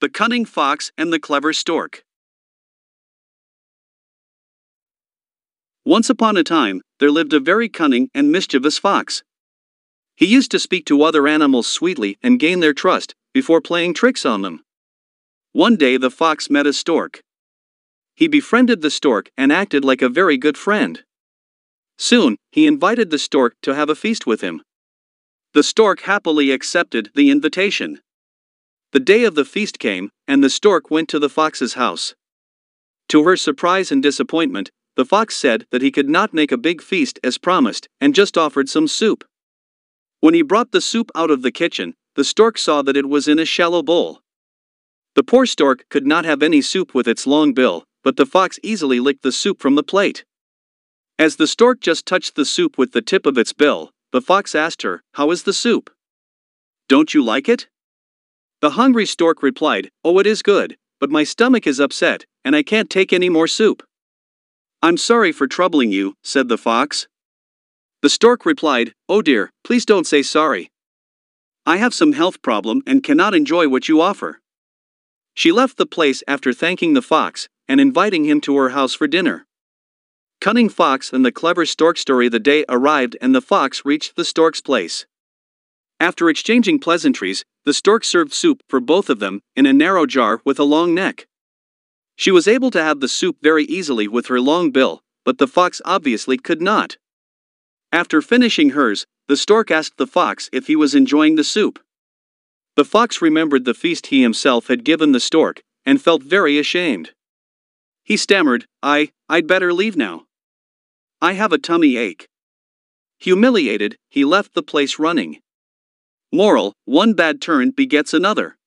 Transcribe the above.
The Cunning Fox and the Clever Stork. Once upon a time, there lived a very cunning and mischievous fox. He used to speak to other animals sweetly and gain their trust before playing tricks on them. One day the fox met a stork. He befriended the stork and acted like a very good friend. Soon, he invited the stork to have a feast with him. The stork happily accepted the invitation. The day of the feast came, and the stork went to the fox's house. To her surprise and disappointment, the fox said that he could not make a big feast as promised and just offered some soup. When he brought the soup out of the kitchen, the stork saw that it was in a shallow bowl. The poor stork could not have any soup with its long bill, but the fox easily licked the soup from the plate. As the stork just touched the soup with the tip of its bill, the fox asked her, How is the soup? Don't you like it? The hungry stork replied, Oh, it is good, but my stomach is upset, and I can't take any more soup. I'm sorry for troubling you, said the fox. The stork replied, Oh dear, please don't say sorry. I have some health problem and cannot enjoy what you offer. She left the place after thanking the fox and inviting him to her house for dinner. Cunning Fox and the Clever Stork story The day arrived and the fox reached the stork's place. After exchanging pleasantries, the stork served soup for both of them in a narrow jar with a long neck. She was able to have the soup very easily with her long bill, but the fox obviously could not. After finishing hers, the stork asked the fox if he was enjoying the soup. The fox remembered the feast he himself had given the stork, and felt very ashamed. He stammered, I, I'd better leave now. I have a tummy ache. Humiliated, he left the place running. Moral One bad turn begets another.